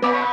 Bye.